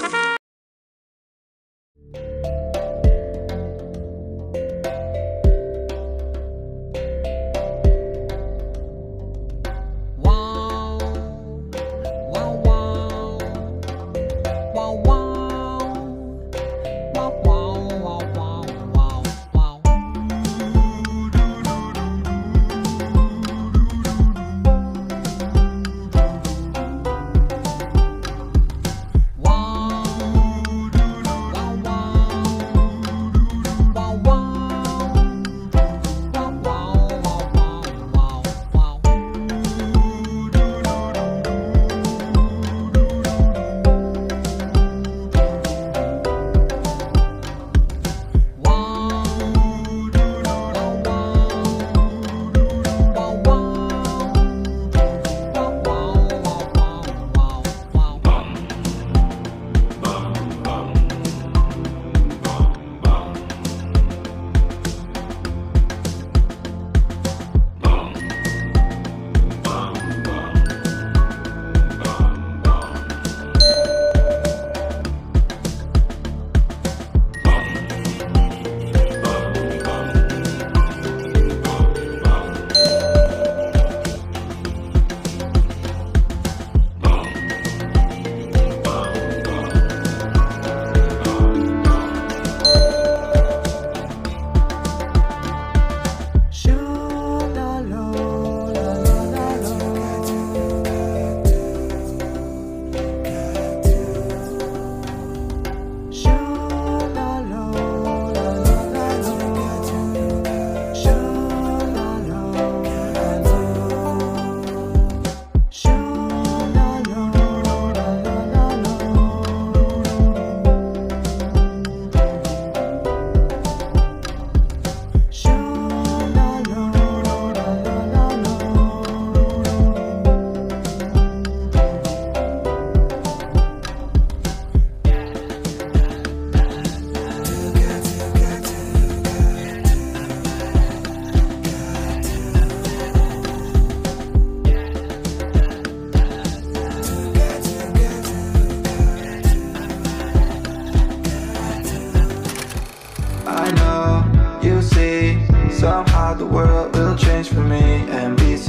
Bye.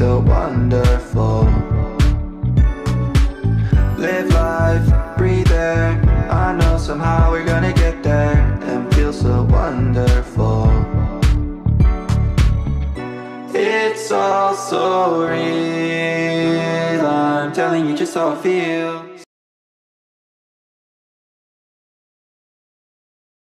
So wonderful. Live life, breathe air. I know somehow we're gonna get there and feel so wonderful. It's all so real. I'm telling you just how I feel.